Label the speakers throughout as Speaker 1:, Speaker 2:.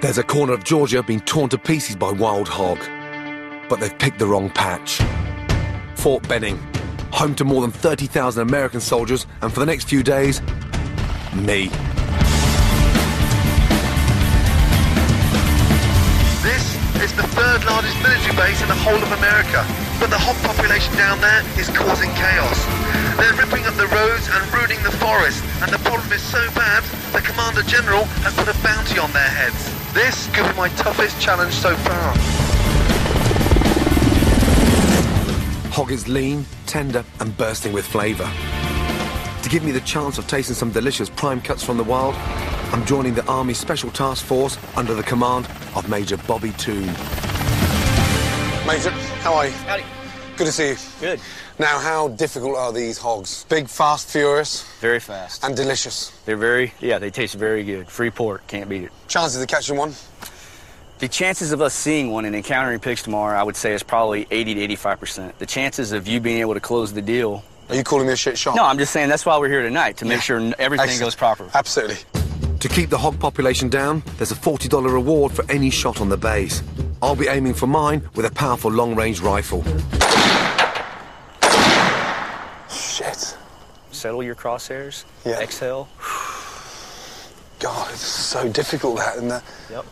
Speaker 1: There's a corner of Georgia being torn to pieces by wild hog. But they've picked the wrong patch. Fort Benning, home to more than 30,000 American soldiers, and for the next few days, me.
Speaker 2: This is the third largest military base in the whole of America, but the hog population down there is causing chaos. They're ripping up the roads and ruining the forest, and the problem is so bad, the Commander General has put a bounty on their heads. This could be my toughest challenge so far.
Speaker 1: Hog is lean, tender, and bursting with flavour. To give me the chance of tasting some delicious prime cuts from the wild, I'm joining the Army Special Task Force under the command of Major Bobby Toon.
Speaker 3: Major, how are you?
Speaker 4: Howdy.
Speaker 3: Good to see you.
Speaker 4: Good.
Speaker 3: Now, how difficult are these hogs? Big, fast, furious,
Speaker 4: Very fast.
Speaker 3: and delicious.
Speaker 4: They're very, yeah, they taste very good. Free pork, can't beat it.
Speaker 3: Chances of catching one?
Speaker 4: The chances of us seeing one and encountering pigs tomorrow, I would say, is probably 80 to 85%. The chances of you being able to close the deal.
Speaker 3: Are you calling me a shit shot?
Speaker 4: No, I'm just saying that's why we're here tonight, to make sure everything
Speaker 3: Excellent.
Speaker 4: goes proper.
Speaker 3: Absolutely.
Speaker 1: To keep the hog population down, there's a $40 reward for any shot on the base. I'll be aiming for mine with a powerful long-range rifle.
Speaker 3: Shit.
Speaker 4: Settle your crosshairs.
Speaker 3: Yeah.
Speaker 4: Exhale.
Speaker 3: God, it's so difficult that, and that.
Speaker 4: Yep.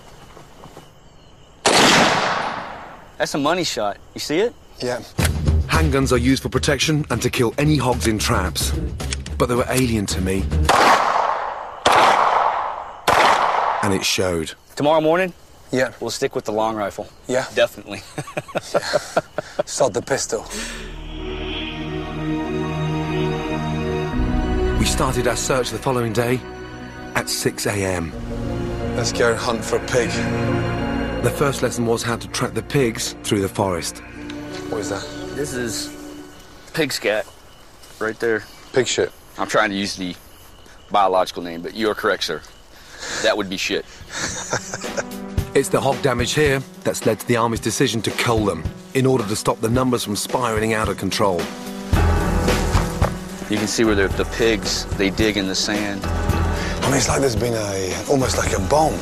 Speaker 4: That's a money shot. You see it?
Speaker 3: Yeah.
Speaker 1: Handguns are used for protection and to kill any hogs in traps. But they were alien to me. And it showed.
Speaker 4: Tomorrow morning,
Speaker 3: Yeah.
Speaker 4: we'll stick with the long rifle.
Speaker 3: Yeah.
Speaker 4: Definitely.
Speaker 3: Sod the pistol.
Speaker 1: We started our search the following day at 6 a.m.
Speaker 3: Let's go hunt for a pig.
Speaker 1: The first lesson was how to track the pigs through the forest.
Speaker 3: What is that?
Speaker 4: this is pig scat right there.
Speaker 3: Pig shit.
Speaker 4: I'm trying to use the biological name, but you are correct, sir. That would be shit.
Speaker 1: It's the hog damage here that's led to the Army's decision to cull them in order to stop the numbers from spiraling out of control.
Speaker 4: You can see where the, the pigs, they dig in the sand.
Speaker 3: I mean, it's like there's been a, almost like a bomb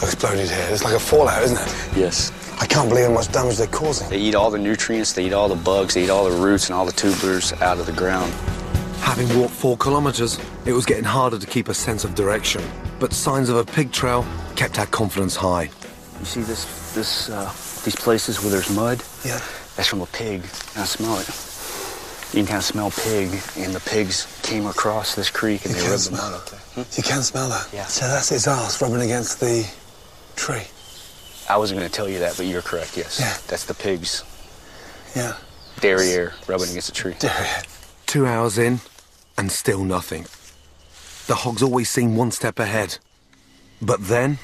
Speaker 3: exploded here. It's like a fallout, isn't it?
Speaker 4: Yes.
Speaker 3: I can't believe how much damage they're causing.
Speaker 4: They eat all the nutrients, they eat all the bugs, they eat all the roots and all the tubers out of the ground.
Speaker 1: Having walked four kilometers, it was getting harder to keep a sense of direction. But signs of a pig trail kept our confidence high.
Speaker 4: You see this, this, uh, these places where there's mud?
Speaker 3: Yeah.
Speaker 4: That's from a pig. And I smell it. You can kind of smell pig, and the pigs came across this creek and
Speaker 3: You
Speaker 4: they
Speaker 3: can
Speaker 4: rubbed them
Speaker 3: smell
Speaker 4: out.
Speaker 3: it. You can smell that.
Speaker 4: Yeah.
Speaker 3: So that's its ass rubbing against the tree.
Speaker 4: I wasn't going to tell you that, but you're correct. Yes,
Speaker 3: Yeah.
Speaker 4: that's the pigs'
Speaker 3: Yeah.
Speaker 4: derriere rubbing against the tree.
Speaker 3: Derriere.
Speaker 1: Two hours in, and still nothing. The hogs always seem one step ahead. But then,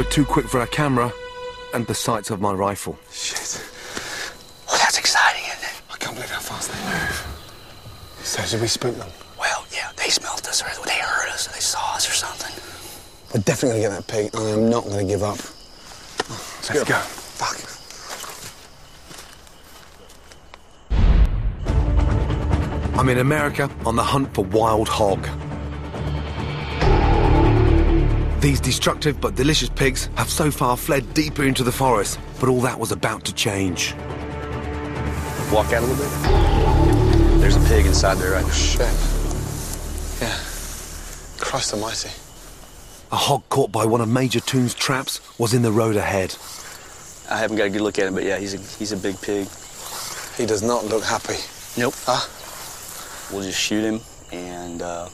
Speaker 1: but too quick for our camera and the sights of my rifle.
Speaker 3: Shit.
Speaker 4: Well, that's exciting, isn't it?
Speaker 3: I can't believe how fast they move. So did we spook them?
Speaker 4: Well, yeah, they smelled us, or they heard us, or they saw us, or something.
Speaker 3: We're definitely going to get that pig, and I'm not going to give up. Let's
Speaker 1: go.
Speaker 3: Fuck.
Speaker 1: I'm in America on the hunt for wild hog. These destructive but delicious pigs have so far fled deeper into the forest, but all that was about to change.
Speaker 4: Walk out a little bit. There's a pig inside there right now.
Speaker 3: Shit. Yeah. Christ almighty.
Speaker 1: A hog caught by one of Major Toon's traps was in the road ahead.
Speaker 4: I haven't got a good look at him, but yeah, he's a he's a big pig.
Speaker 3: He does not look happy.
Speaker 4: Nope.
Speaker 3: Huh?
Speaker 4: We'll just shoot him, and uh,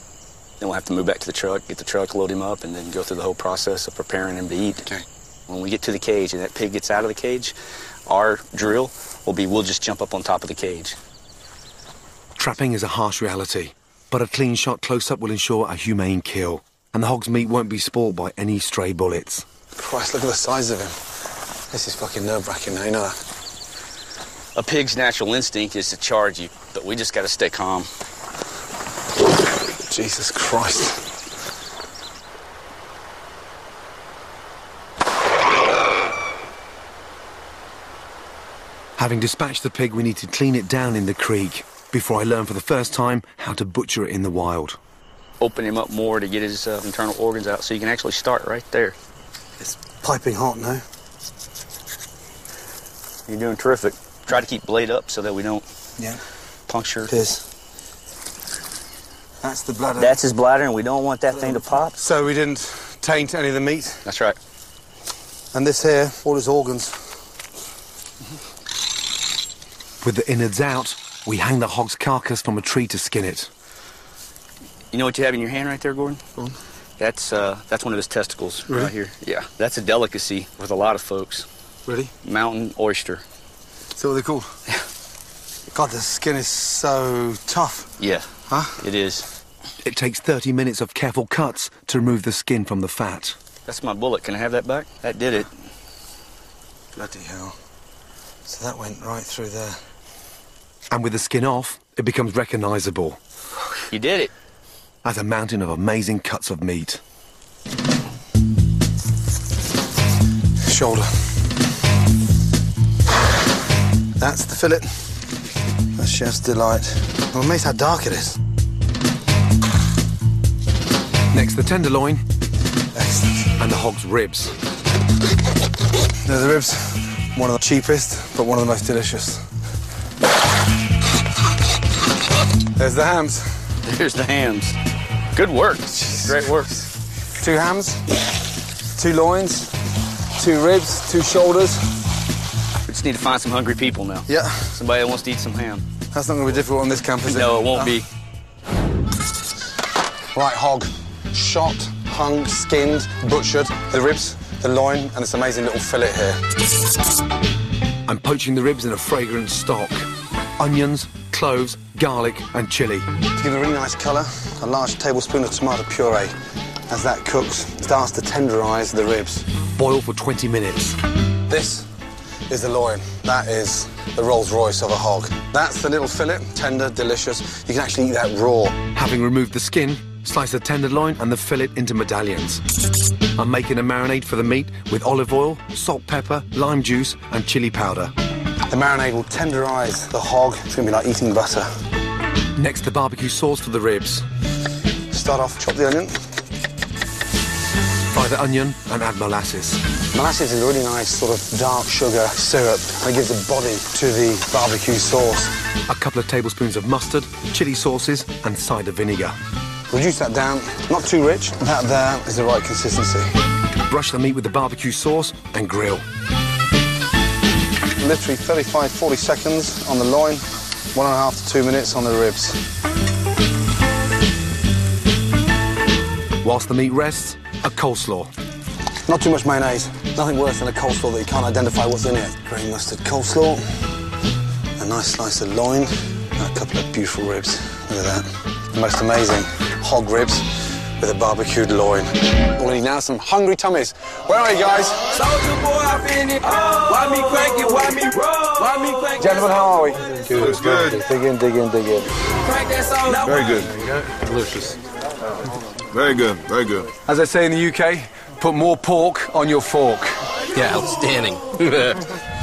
Speaker 4: then we'll have to move back to the truck, get the truck, load him up, and then go through the whole process of preparing him to eat.
Speaker 3: Okay.
Speaker 4: When we get to the cage and that pig gets out of the cage, our drill will be we'll just jump up on top of the cage.
Speaker 1: Trapping is a harsh reality, but a clean shot close up will ensure a humane kill, and the hog's meat won't be spoiled by any stray bullets.
Speaker 3: Christ, look at the size of him. This is fucking nerve wracking now, you know that?
Speaker 4: A pig's natural instinct is to charge you, but we just got to stay calm.
Speaker 3: Jesus Christ.
Speaker 1: Having dispatched the pig, we need to clean it down in the creek before I learn for the first time how to butcher it in the wild.
Speaker 4: Open him up more to get his uh, internal organs out so you can actually start right there.
Speaker 3: It's piping hot now.
Speaker 4: You're doing terrific. Try to keep blade up so that we don't
Speaker 3: Yeah.
Speaker 4: puncture.
Speaker 3: It is. That's the bladder.
Speaker 4: That's his bladder, and we don't want that thing to pop.
Speaker 3: So we didn't taint any of the meat.
Speaker 4: That's right.
Speaker 3: And this here, all his organs.
Speaker 1: With the innards out, we hang the hog's carcass from a tree to skin it.
Speaker 4: You know what you have in your hand right there, Gordon? That's uh, that's one of his testicles
Speaker 3: Really?
Speaker 4: right here. Yeah, that's a delicacy with a lot of folks.
Speaker 3: Really?
Speaker 4: Mountain oyster.
Speaker 3: Is that what they're called? God, the skin is so tough.
Speaker 4: Yeah,
Speaker 3: Huh?
Speaker 4: it is.
Speaker 1: It takes 30 minutes of careful cuts to remove the skin from the fat.
Speaker 4: That's my bullet. Can I have that back? That did it.
Speaker 3: Bloody hell. So that went right through there.
Speaker 1: And with the skin off, it becomes recognizable
Speaker 4: You did it.
Speaker 1: as a mountain of amazing cuts of meat.
Speaker 3: Shoulder. That's the fillet. Chef's delight. I'm amazed how dark it is.
Speaker 1: Next, the tenderloin
Speaker 3: Excellent.
Speaker 1: and the hog's ribs.
Speaker 3: They're the ribs. One of the cheapest, but one of the most delicious. There's the hams.
Speaker 4: There's the hams. Good work. Great work.
Speaker 3: Two hams, two loins, two ribs, two shoulders.
Speaker 4: We just need to find some hungry people now.
Speaker 3: Yeah,
Speaker 4: Somebody that wants to eat some ham.
Speaker 3: That's not going to be difficult on this camp, is it?
Speaker 4: No, it won't be. Ah.
Speaker 3: Right, hog. Shot, hung, skinned, butchered. The ribs, the loin, and this amazing little fillet here.
Speaker 1: I'm poaching the ribs in a fragrant stock. Onions, cloves, garlic, and chili.
Speaker 3: To give a really nice colour, a large tablespoon of tomato puree. As that cooks, starts to tenderise the ribs.
Speaker 1: Boil for 20 minutes.
Speaker 3: This is the loin. That is the Rolls Royce of a hog. That's the little fillet, tender, delicious. You can actually eat that raw.
Speaker 1: Having removed the skin, slice the tenderloin and the fillet into medallions. I'm making a marinade for the meat with olive oil, salt, pepper, lime juice, and chili powder.
Speaker 3: The marinade will tenderise the hog. It's going to be like eating butter.
Speaker 1: Next, the barbecue sauce for the ribs.
Speaker 3: Start off, chop the onion.
Speaker 1: The onion and add molasses.
Speaker 3: Molasses is a really nice sort of dark sugar syrup and it gives a body to the barbecue sauce.
Speaker 1: A couple of tablespoons of mustard, chili sauces, and cider vinegar.
Speaker 3: Reduce that down, not too rich. That there is the right consistency.
Speaker 1: Brush the meat with the barbecue sauce and grill.
Speaker 3: Literally 35, 40 seconds on the loin, one and a half to two minutes on the ribs.
Speaker 1: Whilst the meat rests, a coleslaw.
Speaker 3: Not too much mayonnaise. Nothing worse than a coleslaw that you can't identify what's in it. Grey mustard coleslaw, a nice slice of loin, and a couple of beautiful ribs. Look at that. The most amazing hog ribs with a barbecued loin. We'll need now some hungry tummies. Where are you guys?
Speaker 5: Soulja Boy, I been it. Why me crank it? Why me roll? Why me crank
Speaker 3: Gentlemen, how are we?
Speaker 6: Good, good.
Speaker 3: Dig in, dig in, dig in.
Speaker 5: Crank that song.
Speaker 6: Very good. Delicious. Very good, very good.
Speaker 7: As I say in the UK, put more pork on your fork.
Speaker 8: Yeah, outstanding.